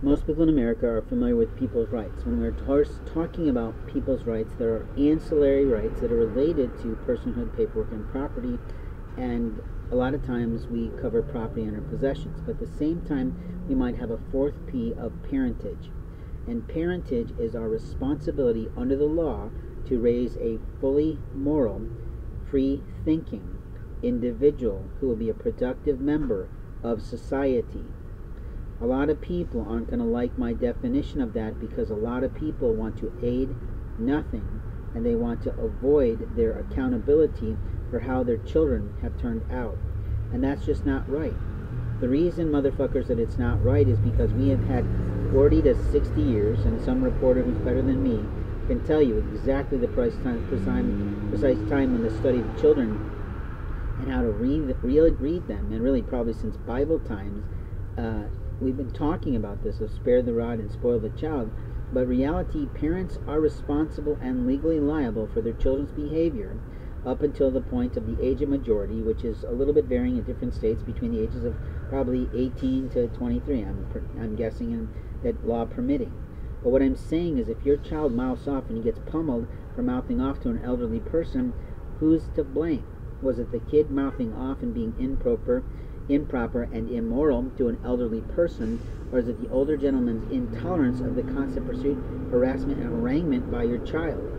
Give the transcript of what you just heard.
most people in America are familiar with people's rights. When we're tar- talking about people's rights, there are ancillary rights that are related to personhood, paperwork, and property. And a lot of times we cover property and our possessions. But at the same time, we might have a fourth P of parentage. And parentage is our responsibility under the law to raise a fully moral, free thinking individual who will be a productive member of society. A lot of people aren't going to like my definition of that because a lot of people want to aid nothing and they want to avoid their accountability for how their children have turned out. And that's just not right. The reason, motherfuckers, that it's not right is because we have had 40 to 60 years, and some reporter who's better than me can tell you exactly the precise time, precise time when the study of children and how to read, read, read them, and really probably since Bible times, uh, we've been talking about this of spare the rod and spoil the child. But reality, parents are responsible and legally liable for their children's behavior up until the point of the age of majority, which is a little bit varying in different states between the ages of probably 18 to 23. I'm, I'm guessing in that law permitting. But what I'm saying is, if your child mouths off and he gets pummeled for mouthing off to an elderly person, who's to blame? Was it the kid mouthing off and being improper, improper and immoral to an elderly person, or is it the older gentleman's intolerance of the constant pursuit, harassment, and haranguement by your child?